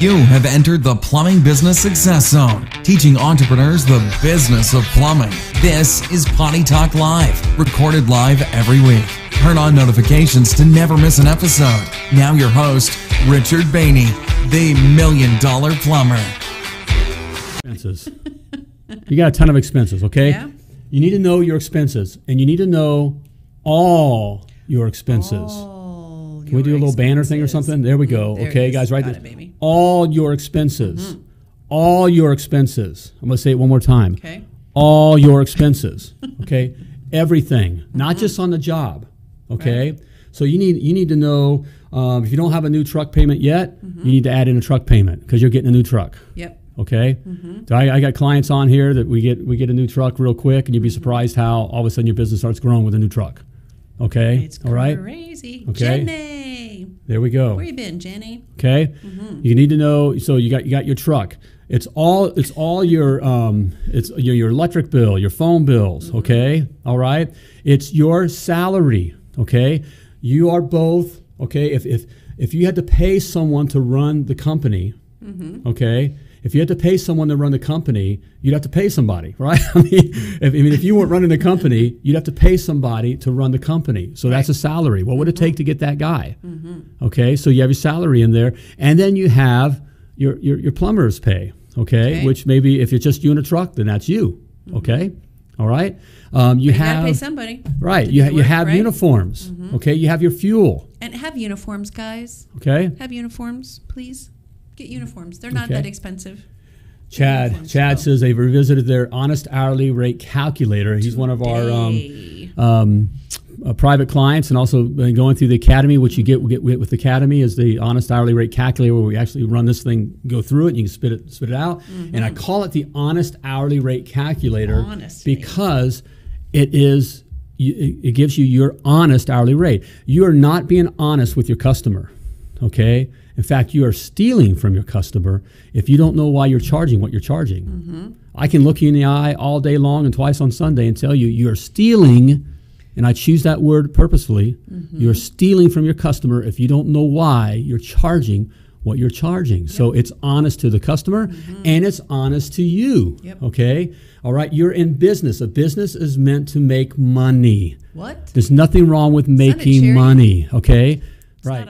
You have entered the Plumbing Business Success Zone, teaching entrepreneurs the business of plumbing. This is Potty Talk Live, recorded live every week. Turn on notifications to never miss an episode. Now, your host, Richard Behney, the Million Dollar Plumber. expenses. you got a ton of expenses, okay? Yeah. You need to know your expenses and you need to know all your expenses. Oh, Can we do a little banner thing or something? There we go. There okay, guys, right there. Mm-hmm. All your expenses. All your expenses. I'm going to say it one more time. Okay. All your expenses. okay? Everything, not just on the job. Okay? So you need you need to know um, if you don't have a new truck payment yet, you need to add in a truck payment because you're getting a new truck. Yep. Okay, Mm-hmm. so I, I got clients on here that we get we get a new truck real quick, and you'd be surprised how all of a sudden your business starts growing with a new truck. Okay, It's all right, crazy. Okay. Jenny. there we go. Where you been, Jenny? Okay, Mm-hmm. you need to know. So you got you got your truck. It's all it's all your um it's your, your electric bill, your phone bills. Mm-hmm. Okay, all right. It's your salary. Okay, you are both. Okay, if if if you had to pay someone to run the company, Mm-hmm. okay. If you had to pay someone to run the company, you'd have to pay somebody, right? I mean, if, I mean, if you weren't running the company, you'd have to pay somebody to run the company. So that's a salary. What would it take to get that guy? Okay, so you have your salary in there, and then you have your your, your plumber's pay. Okay? Okay. which maybe if it's just you in a truck, then that's you. Okay, all right. Um, you You have gotta pay somebody. right. You, ha- you work, have right? Mm-hmm. uniforms. Okay, you have your fuel. And have uniforms, guys. Okay, Have uniforms, please. Get uniforms. They're not Okay. that expensive. Chad. Chad go. says they've revisited their honest hourly rate calculator. He's one of our um, um, uh, private clients and also been going through the academy, which you get, get with the academy is the honest hourly rate calculator where we actually run this thing, go through it, and you can spit it, spit it out. And I call it the honest hourly rate calculator Honest, baby. because it is it gives you your honest hourly rate. You are not being honest with your customer. Okay. In fact, you are stealing from your customer if you don't know why you're charging what you're charging. I can look you in the eye all day long and twice on Sunday and tell you you're stealing, and I choose that word purposefully. You're stealing from your customer if you don't know why you're charging what you're charging. So it's honest to the customer and it's honest to you. Yep. Okay? All right, you're in business. A business is meant to make money. what? There's nothing wrong with making money, okay? It's right.